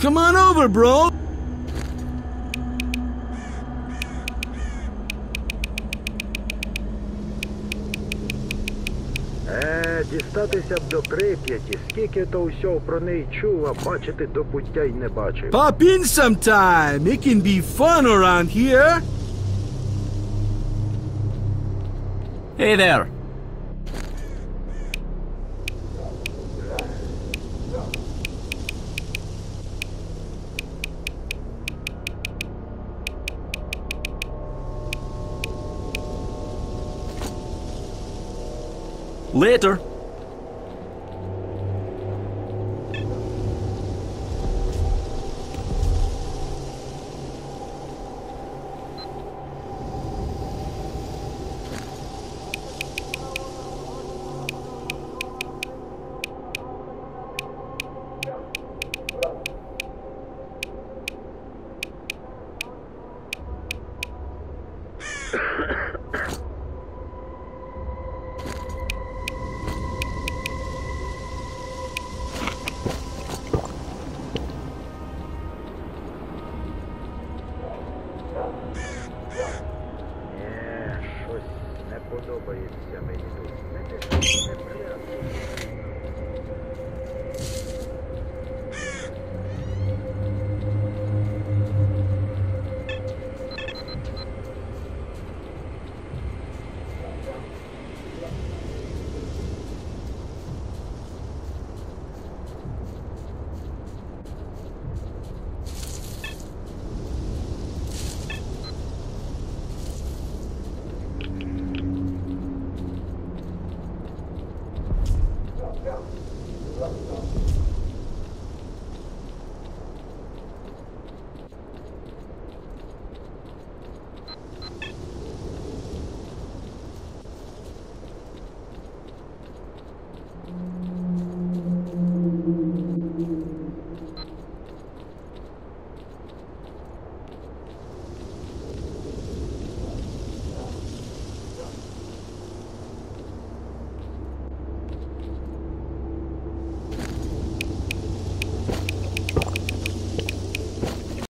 Come on over, bro! Е, дістатися б до Прип'яті, скільки то усього про неї чув, а бачити до пуття й не бачив. Pop in sometime! It can be fun around here! Hey there! Later. Ні, щось не подобається мені тут. Yeah.